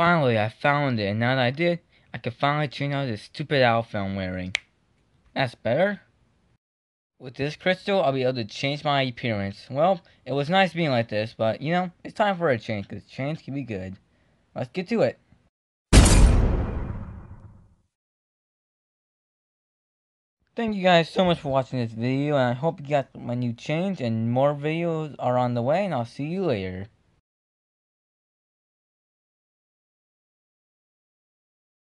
Finally, I found it, and now that I did, I can finally change out this stupid outfit I'm wearing. That's better. With this crystal, I'll be able to change my appearance. Well, it was nice being like this, but you know, it's time for a change, because change can be good. Let's get to it. Thank you guys so much for watching this video, and I hope you got my new change, and more videos are on the way, and I'll see you later.